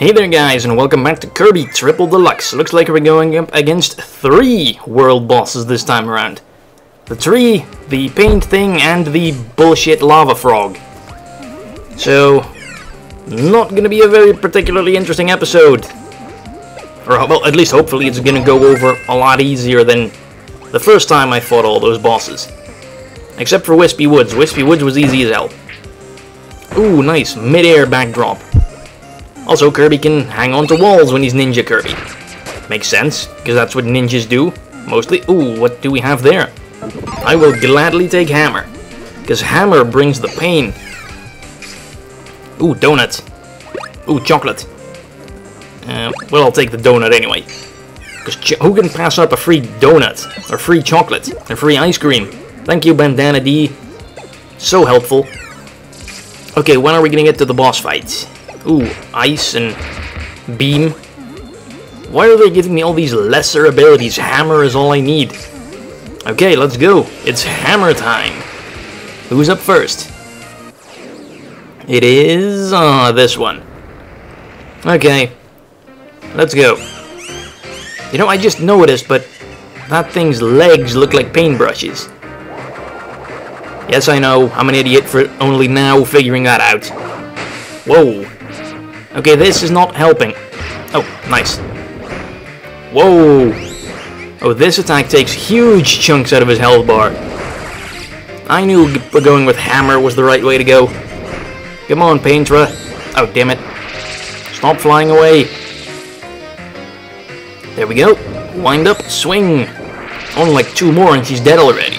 Hey there guys and welcome back to Kirby Triple Deluxe. Looks like we're going up against three world bosses this time around. The tree, the paint thing, and the bullshit lava frog. So, not gonna be a very particularly interesting episode. Or, well, at least hopefully it's gonna go over a lot easier than the first time I fought all those bosses. Except for Wispy Woods. Wispy Woods was easy as hell. Ooh, nice. Mid-air backdrop. Also, Kirby can hang onto walls when he's Ninja Kirby. Makes sense, because that's what ninjas do. Mostly. Ooh, what do we have there? I will gladly take Hammer. Because Hammer brings the pain. Ooh, donut. Ooh, chocolate. Uh, well, I'll take the donut anyway. Because who can pass up a free donut? Or free chocolate? Or free ice cream? Thank you, Bandana Dee. So helpful. Okay, when are we gonna get to the boss fight? Ooh, ice and beam. Why are they giving me all these lesser abilities? Hammer is all I need. Okay, let's go. It's hammer time. Who's up first? It is uh, this one. Okay, let's go. You know, I just noticed, but that thing's legs look like paintbrushes. Yes, I know, I'm an idiot for only now figuring that out. Whoa. Okay, this is not helping. Oh, nice. Whoa. Oh, this attack takes huge chunks out of his health bar. I knew going with hammer was the right way to go. Come on, Paintra. Oh, damn it. Stop flying away. There we go. Wind up, swing. Only like two more and she's dead already.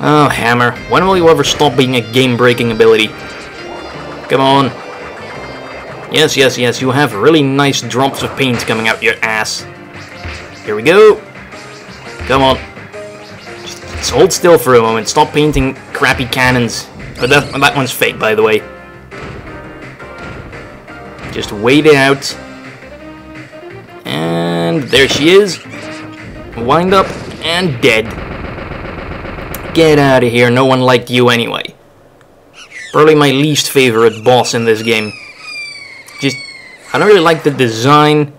Oh, Hammer. When will you ever stop being a game-breaking ability? Come on. Yes, yes, yes, you have really nice drops of paint coming out your ass. Here we go. Come on. Just hold still for a moment. Stop painting crappy cannons. But that, that one's fake, by the way. Just wait it out. And there she is. Wind up and dead. Get out of here, no one liked you anyway. Probably my least favorite boss in this game. I don't really like the design.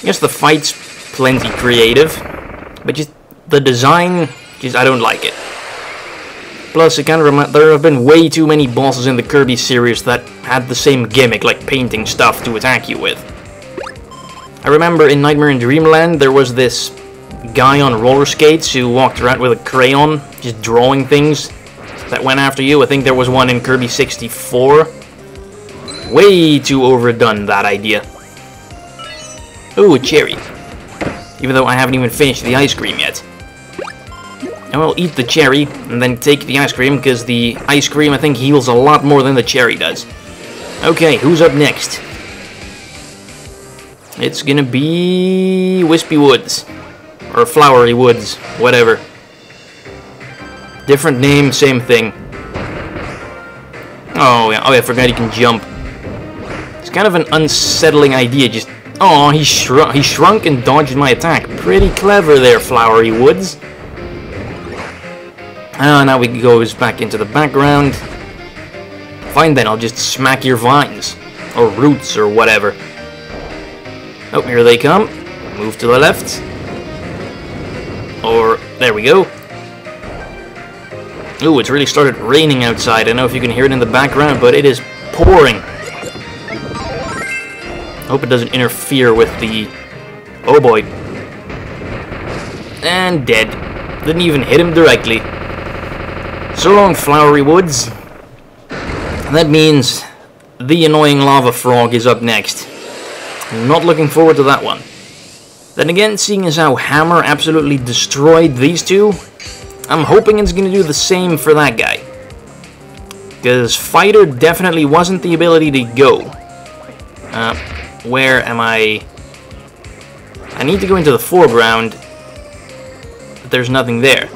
I guess the fight's plenty creative. But just, the design, just, I don't like it. Plus, it kind of remind, there have been way too many bosses in the Kirby series that had the same gimmick, like painting stuff to attack you with. I remember in Nightmare in Dreamland, there was this guy on roller skates who walked around with a crayon, just drawing things that went after you. I think there was one in Kirby 64. Way too overdone, that idea. Ooh, cherry. Even though I haven't even finished the ice cream yet. I will eat the cherry, and then take the ice cream, because the ice cream, I think, heals a lot more than the cherry does. Okay, who's up next? It's gonna be... Wispy Woods. Or Flowery Woods, whatever. Different name, same thing. Oh, yeah, oh, yeah, I forgot he can jump. Kind of an unsettling idea, just... Oh, he, shrunk, he shrunk and dodged my attack. Pretty clever there, Flowery Woods. Ah, now we goes back into the background. Fine then, I'll just smack your vines. Or roots, or whatever. Oh, here they come. Move to the left. Or, there we go. Ooh, it's really started raining outside. I don't know if you can hear it in the background, but it is pouring. Hope it doesn't interfere with the... Oh boy. And dead. Didn't even hit him directly. So long, Flowery Woods. That means the annoying lava frog is up next. Not looking forward to that one. Then again, seeing as how Hammer absolutely destroyed these two, I'm hoping it's going to do the same for that guy. Because Fighter definitely wasn't the ability to go. Uh, where am I? I need to go into the foreground, but there's nothing there.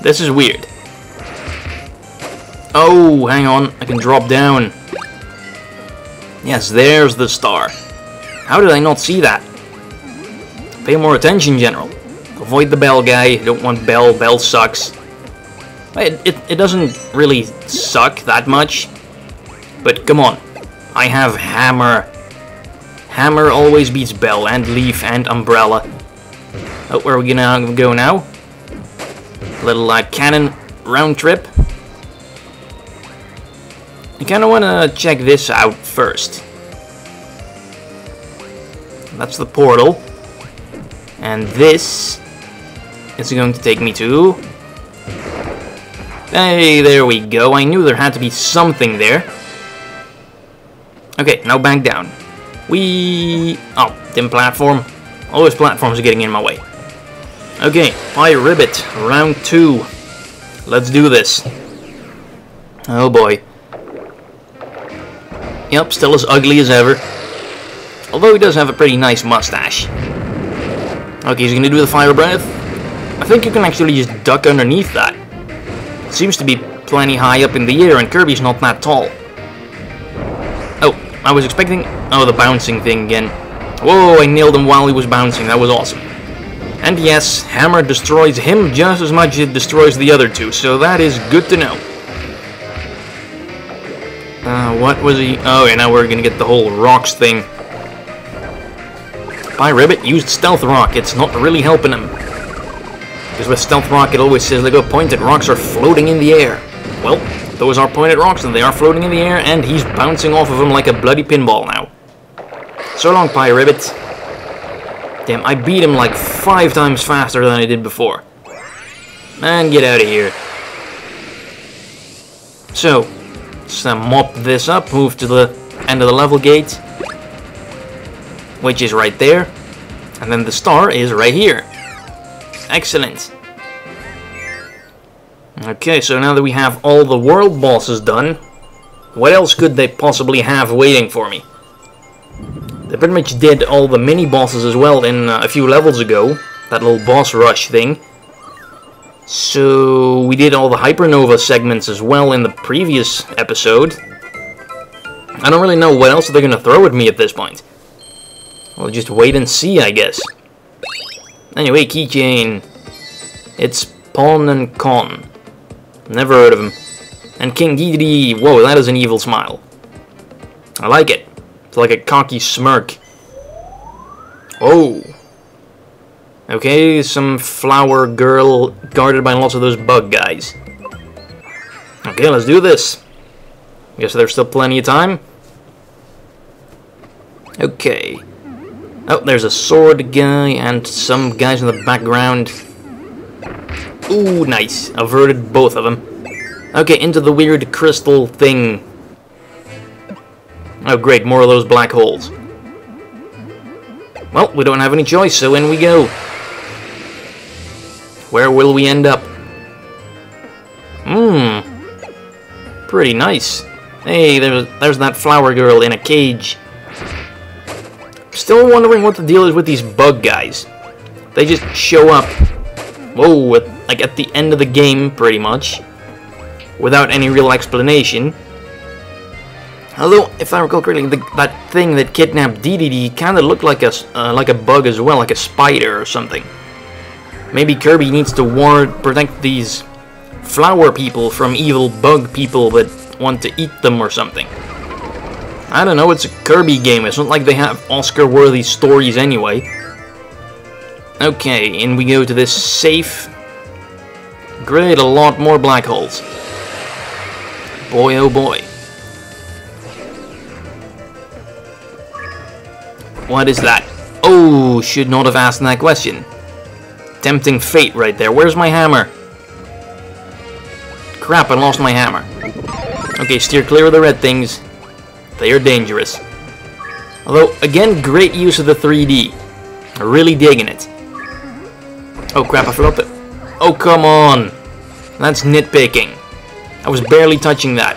This is weird. Oh, hang on, I can drop down. Yes, there's the star. How did I not see that? Pay more attention, General. Avoid the bell guy. Don't want bell. Bell sucks. It, it, it doesn't really suck that much. But come on. I have Hammer. Hammer always beats Bell and Leaf and Umbrella. Oh, where are we gonna go now? Little uh, cannon round trip. I kinda wanna check this out first. That's the portal. And this is going to take me to... Hey, there we go. I knew there had to be something there. Okay, now back down. We... Oh, dim platform. Always platforms are getting in my way. Okay, Pyribbit, round two. Let's do this. Oh boy. Yep, still as ugly as ever. Although he does have a pretty nice mustache. Okay, he's gonna do the fire breath. I think you can actually just duck underneath that. Seems to be plenty high up in the air and Kirby's not that tall. I was expecting... Oh, the bouncing thing again. Whoa, I nailed him while he was bouncing. That was awesome. And yes, Hammer destroys him just as much as it destroys the other two, so that is good to know. Uh, what was he... Oh, and now we're gonna get the whole rocks thing. Pyribbit used Stealth Rock. It's not really helping him. Because with Stealth Rock, it always says, like, oh, pointed rocks are floating in the air. Well, those are pointed rocks, and they are floating in the air, and he's bouncing off of them like a bloody pinball now. So long, Ribbit. Damn, I beat him like five times faster than I did before. Man, get out of here. So, uh, mop this up, move to the end of the level gate which is right there. And then the star is right here. Excellent. Okay, so now that we have all the world bosses done, what else could they possibly have waiting for me? They pretty much did all the mini bosses as well in uh, a few levels ago, that little boss rush thing. So we did all the Hypernova segments as well in the previous episode. I don't really know what else they're going to throw at me at this point. We'll just wait and see, I guess. Anyway, keychain. It's Pon and Con. Never heard of him. And King Dedede. Whoa, that is an evil smile. I like it. It's like a cocky smirk. Oh. Okay, some flower girl guarded by lots of those bug guys. Okay, let's do this. Guess there's still plenty of time. Okay. Oh, there's a sword guy and some guys in the background. Ooh, nice. Averted both of them. Okay, into the weird crystal thing. Oh, great, more of those black holes. Well, we don't have any choice, so in we go. Where will we end up? Mmm. Pretty nice. Hey, there's, there's that flower girl in a cage. Still wondering what the deal is with these bug guys. They just show up, whoa, like at the end of the game, pretty much, without any real explanation. Although, if I recall correctly, the, that thing that kidnapped Dedede kind of looked like a uh, like a bug as well, like a spider or something. Maybe Kirby needs to ward protect these flower people from evil bug people that want to eat them or something. I don't know, it's a Kirby game. It's not like they have Oscar-worthy stories anyway. Okay, and we go to this safe. Great, a lot more black holes. Boy, oh boy. What is that? Oh, should not have asked that question. Tempting fate right there. Where's my hammer? Crap, I lost my hammer. Okay, steer clear of the red things. They are dangerous. Although, again, great use of the 3D. Really digging it. Oh crap, I forgot that. Oh, come on. That's nitpicking. I was barely touching that.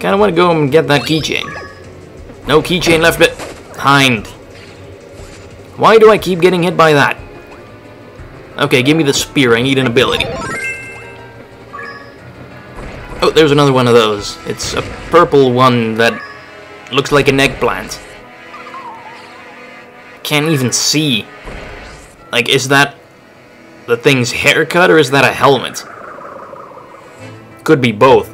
Kinda wanna go and get that keychain. No keychain left behind. Why do I keep getting hit by that? Okay, give me the spear. I need an ability. Oh, there's another one of those. It's a purple one that looks like an eggplant. Can't even see. Like, is that the thing's haircut or is that a helmet? Could be both.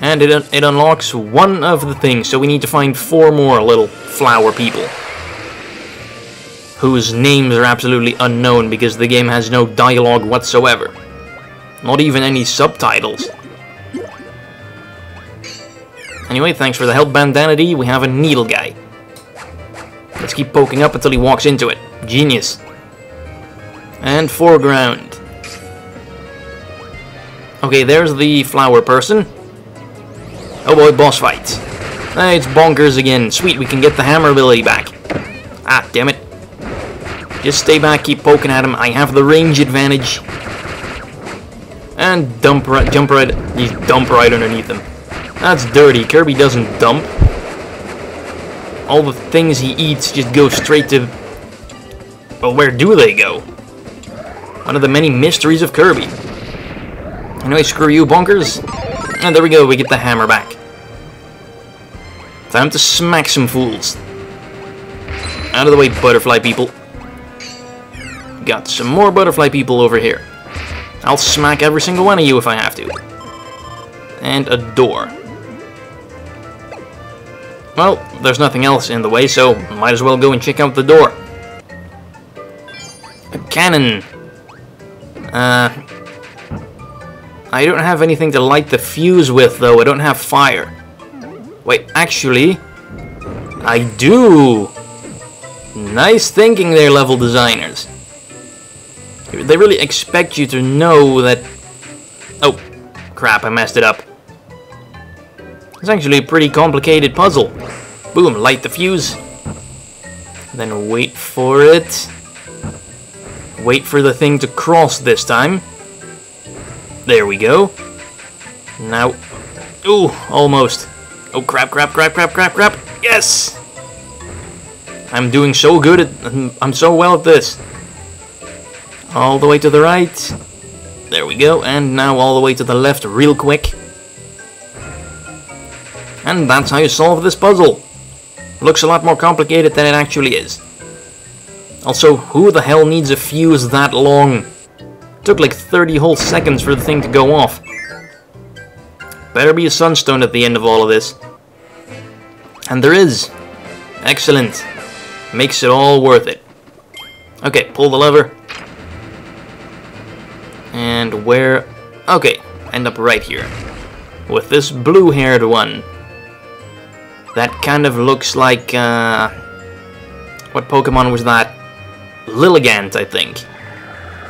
And it, un it unlocks one of the things, so we need to find four more little flower people. Whose names are absolutely unknown because the game has no dialogue whatsoever. Not even any subtitles. Anyway, thanks for the help, Bandana Dee. We have a needle guy. Let's keep poking up until he walks into it. Genius. And foreground. Okay, there's the flower person. Oh boy, boss fight. Hey, it's bonkers again. Sweet, we can get the hammer ability back. Ah, damn it. Just stay back, keep poking at him. I have the range advantage. And dump right, jump right, you dump right underneath him. That's dirty. Kirby doesn't dump. All the things he eats just go straight to... Well, where do they go? One of the many mysteries of Kirby. Anyway, screw you, bonkers. And there we go, we get the hammer back. Time to smack some fools. Out of the way, butterfly people. Got some more butterfly people over here. I'll smack every single one of you if I have to. And a door. Well, there's nothing else in the way, so might as well go and check out the door. A cannon. Uh, I don't have anything to light the fuse with, though. I don't have fire. Wait, actually, I do. Nice thinking there, level designers. They really expect you to know that... Oh, crap, I messed it up. It's actually a pretty complicated puzzle. Boom, light the fuse. Then wait for it. Wait for the thing to cross this time. There we go. Now... Ooh, almost. Oh, crap, crap, crap, crap, crap, crap. Yes! I'm doing so good at... I'm so well at this. All the way to the right. There we go. And now all the way to the left real quick. And that's how you solve this puzzle. Looks a lot more complicated than it actually is. Also, who the hell needs a fuse that long? It took like 30 whole seconds for the thing to go off. Better be a sunstone at the end of all of this. And there is. Excellent. Makes it all worth it. Okay, pull the lever. And where... Okay, end up right here. With this blue-haired one. That kind of looks like... Uh, what Pokemon was that? Lilligant, I think.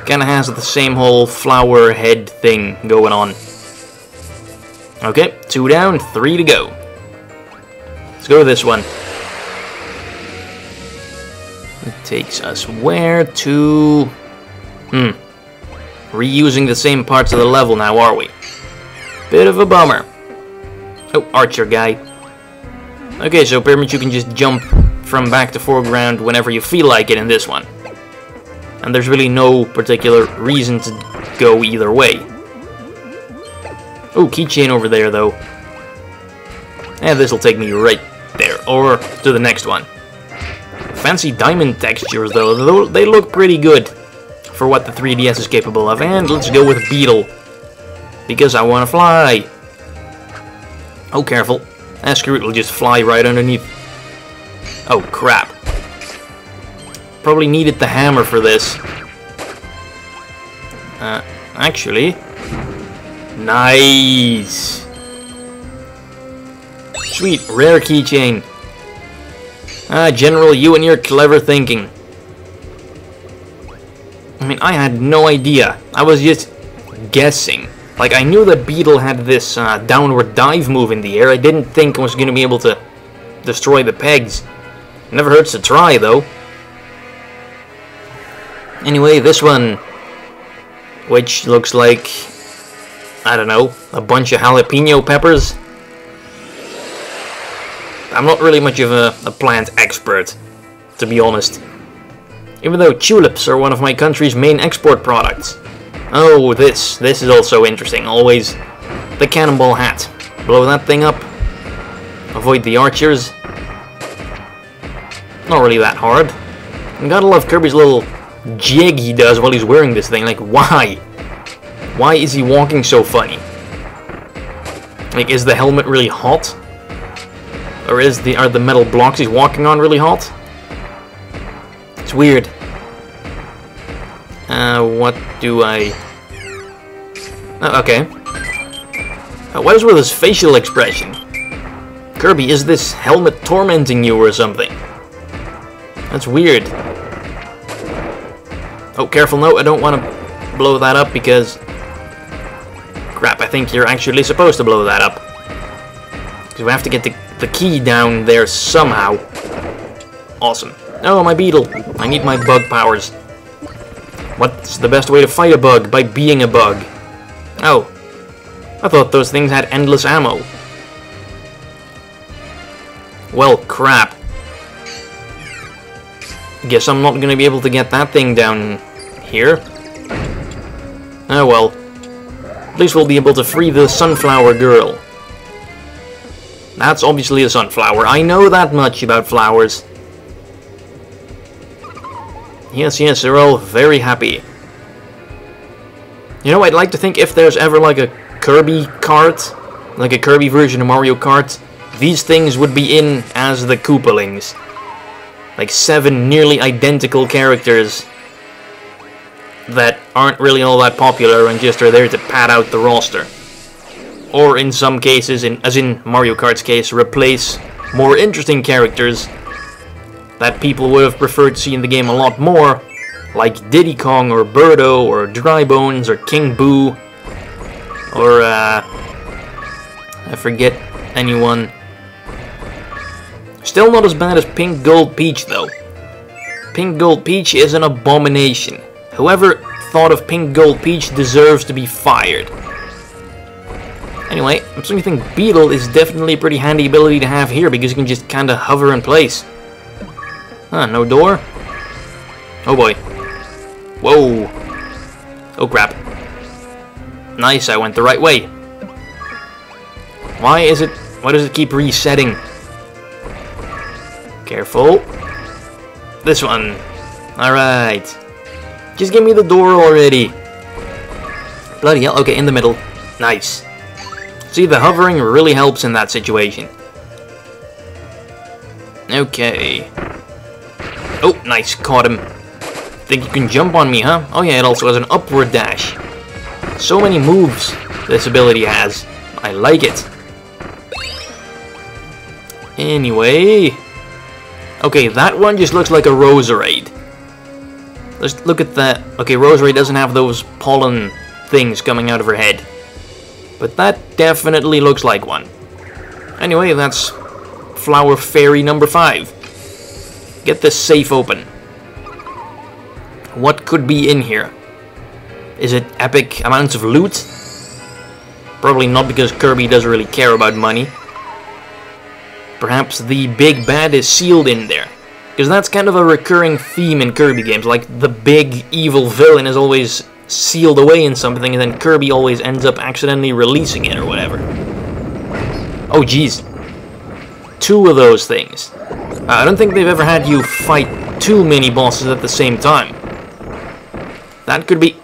Kinda has the same whole flower head thing going on. Okay, two down, three to go. Let's go to this one. It takes us where to... Hmm. Reusing the same parts of the level now, are we? Bit of a bummer. Oh, Archer guy. Okay, so pretty much you can just jump from back to foreground whenever you feel like it in this one. And there's really no particular reason to go either way. Oh, keychain over there, though. And this will take me right there, or to the next one. Fancy diamond textures, though. They look pretty good for what the 3DS is capable of. And let's go with Beetle. Because I want to fly. Oh, careful. Screw it, will just fly right underneath. Oh, crap. Probably needed the hammer for this. Uh, actually... Nice! Sweet, rare keychain. Ah, General, you and your clever thinking. I mean, I had no idea. I was just guessing. Like, I knew that Beetle had this uh, downward dive move in the air. I didn't think I was going to be able to destroy the pegs. Never hurts to try, though. Anyway, this one, which looks like, I don't know, a bunch of jalapeno peppers. I'm not really much of a, a plant expert, to be honest even though tulips are one of my country's main export products. Oh, this. This is also interesting. Always the cannonball hat. Blow that thing up. Avoid the archers. Not really that hard. You gotta love Kirby's little jig he does while he's wearing this thing. Like, why? Why is he walking so funny? Like, is the helmet really hot? Or is the are the metal blocks he's walking on really hot? It's weird. Uh, what do I... Oh, okay. Uh, what is with his facial expression? Kirby, is this helmet tormenting you or something? That's weird. Oh, careful, no, I don't want to blow that up because... Crap, I think you're actually supposed to blow that up. Because we have to get the, the key down there somehow. Awesome. Oh, my beetle. I need my bug powers. What's the best way to fight a bug? By being a bug. Oh. I thought those things had endless ammo. Well, crap. Guess I'm not gonna be able to get that thing down here. Oh well. At least we'll be able to free the sunflower girl. That's obviously a sunflower. I know that much about flowers. Yes, yes, they're all very happy. You know, I'd like to think if there's ever like a Kirby cart, like a Kirby version of Mario Kart, these things would be in as the Koopalings. Like seven nearly identical characters that aren't really all that popular and just are there to pad out the roster. Or in some cases, in, as in Mario Kart's case, replace more interesting characters that people would have preferred to see in the game a lot more, like Diddy Kong or Birdo or Dry Bones or King Boo or uh, I forget anyone. Still not as bad as Pink Gold Peach though. Pink Gold Peach is an abomination. Whoever thought of Pink Gold Peach deserves to be fired. Anyway, I'm starting to think Beetle is definitely a pretty handy ability to have here because you can just kinda hover in place. Huh, no door? Oh boy. Whoa. Oh crap. Nice, I went the right way. Why is it... Why does it keep resetting? Careful. This one. Alright. Just give me the door already. Bloody hell. Okay, in the middle. Nice. See, the hovering really helps in that situation. Okay. Oh, nice. Caught him. Think you can jump on me, huh? Oh yeah, it also has an upward dash. So many moves this ability has. I like it. Anyway... Okay, that one just looks like a Roserade. Let's look at that. Okay, Roserade doesn't have those pollen things coming out of her head. But that definitely looks like one. Anyway, that's Flower Fairy number 5. Get this safe open. What could be in here? Is it epic amounts of loot? Probably not because Kirby doesn't really care about money. Perhaps the big bad is sealed in there. Because that's kind of a recurring theme in Kirby games. Like, the big evil villain is always sealed away in something, and then Kirby always ends up accidentally releasing it or whatever. Oh, jeez. Two of those things. I don't think they've ever had you fight two mini-bosses at the same time. That could be...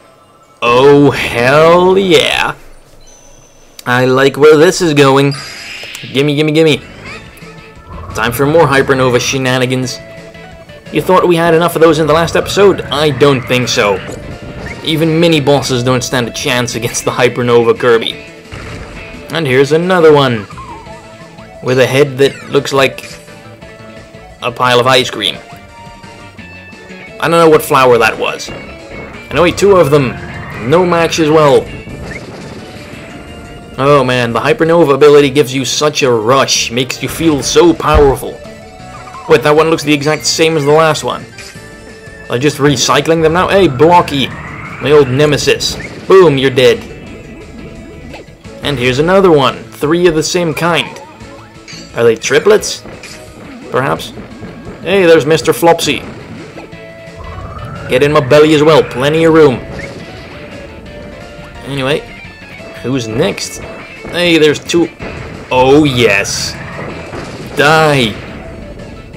Oh, hell yeah. I like where this is going. Gimme, gimme, gimme. Time for more Hypernova shenanigans. You thought we had enough of those in the last episode? I don't think so. Even mini-bosses don't stand a chance against the Hypernova Kirby. And here's another one. With a head that looks like a pile of ice cream. I don't know what flower that was. I know two of them. No match as well. Oh man, the Hypernova ability gives you such a rush, makes you feel so powerful. Wait, that one looks the exact same as the last one. Are just recycling them now? Hey, Blocky, my old nemesis. Boom, you're dead. And here's another one. Three of the same kind. Are they triplets? Perhaps? Hey, there's Mr. Frosty. Get in my belly as well, plenty of room. Anyway, who's next? Hey, there's two... Oh, yes. Die.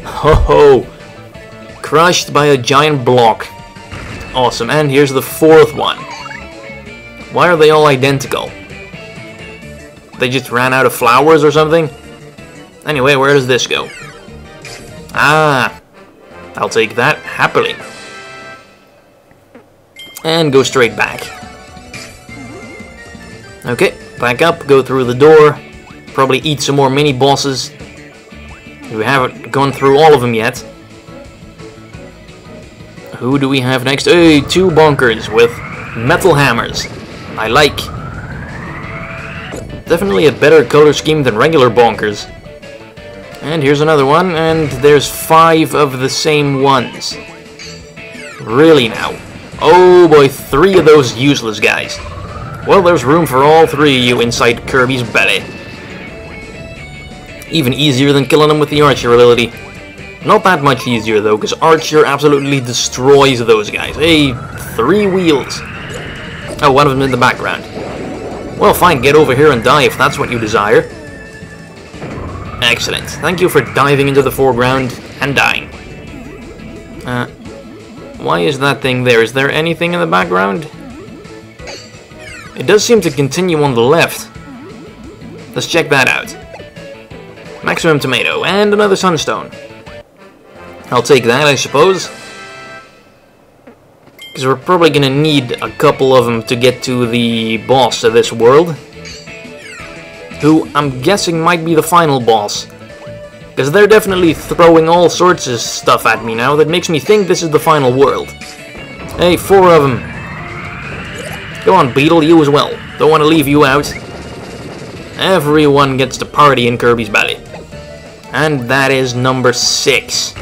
Ho ho. Crushed by a giant block. Awesome, and here's the fourth one. Why are they all identical? They just ran out of flowers or something? Anyway, where does this go? Ah, I'll take that happily. And go straight back. Okay, back up, go through the door. Probably eat some more mini bosses. We haven't gone through all of them yet. Who do we have next? Hey, two bonkers with metal hammers. I like. Definitely a better color scheme than regular bonkers. And here's another one, and there's five of the same ones. Really now? Oh boy, three of those useless guys. Well, there's room for all three of you inside Kirby's belly. Even easier than killing him with the Archer ability. Not that much easier though, because Archer absolutely destroys those guys. Hey, three wheels. Oh, one of them in the background. Well, fine, get over here and die if that's what you desire. Excellent. Thank you for diving into the foreground and dying. Uh, why is that thing there? Is there anything in the background? It does seem to continue on the left. Let's check that out. Maximum tomato, and another sunstone. I'll take that, I suppose. Because we're probably gonna need a couple of them to get to the boss of this world. Who I'm guessing might be the final boss. Because they're definitely throwing all sorts of stuff at me now that makes me think this is the final world. Hey, four of them. Go on, Beetle, you as well. Don't want to leave you out. Everyone gets to party in Kirby's Belly. And that is number six.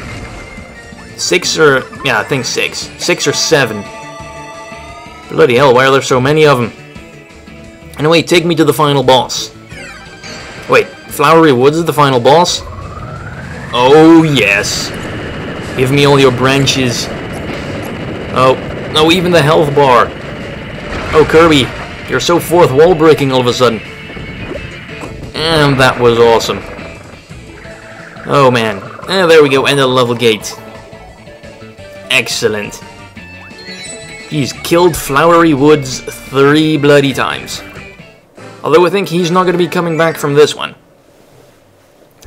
Six or... yeah, I think six. Six or seven. Bloody hell, why are there so many of them? Anyway, take me to the final boss. Wait, Flowery Woods is the final boss? Oh, yes. Give me all your branches. Oh, no, even the health bar. Oh, Kirby, you're so fourth wall breaking all of a sudden. And that was awesome. Oh, man. And there we go, end of level gate. Excellent. He's killed Flowery Woods three bloody times. Although I think he's not going to be coming back from this one.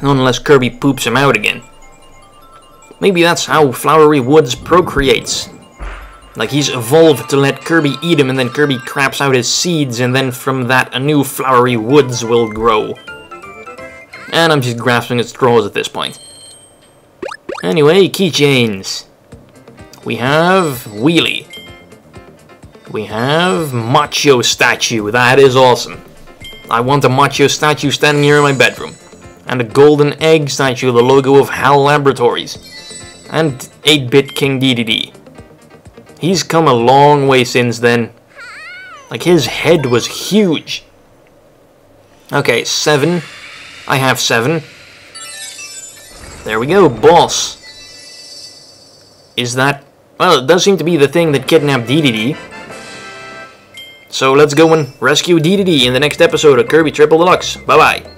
Unless Kirby poops him out again. Maybe that's how Flowery Woods procreates. Like he's evolved to let Kirby eat him and then Kirby craps out his seeds and then from that a new Flowery Woods will grow. And I'm just grasping at straws at this point. Anyway, keychains. We have Wheelie. We have Macho Statue. That is awesome. I want a Macho Statue standing here in my bedroom. And a Golden Egg Statue, the logo of HAL Laboratories. And 8-Bit King Dedede. He's come a long way since then. Like, his head was huge. Okay, seven. I have seven. There we go, boss. Is that well, it does seem to be the thing that kidnapped Dedede. So let's go and rescue Dedede in the next episode of Kirby Triple Deluxe. Bye-bye.